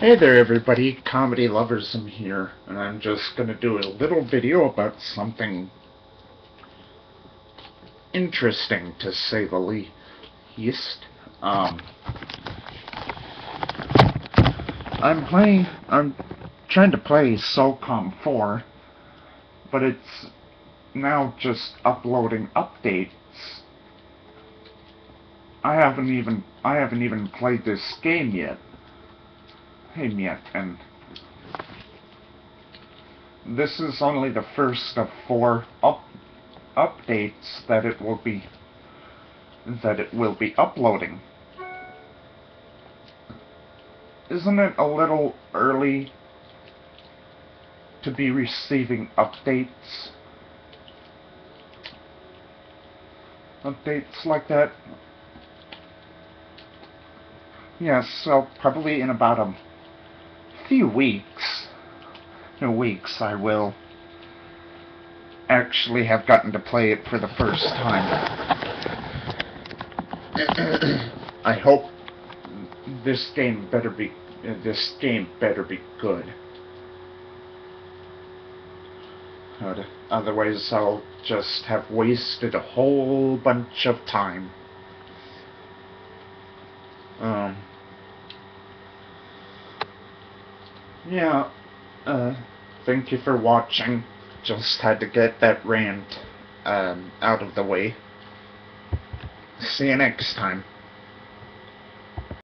Hey there everybody, Comedy Loverism here, and I'm just gonna do a little video about something interesting to say the least. Um, I'm playing, I'm trying to play SOCOM 4, but it's now just uploading updates. I haven't even, I haven't even played this game yet him yet, and this is only the first of four up updates that it will be that it will be uploading. Isn't it a little early to be receiving updates? Updates like that? Yes, so probably in about a few weeks, no weeks, I will actually have gotten to play it for the first time. I hope this game better be this game better be good. Otherwise, I'll just have wasted a whole bunch of time. Um. Yeah, uh, thank you for watching. Just had to get that rant um, out of the way. See you next time.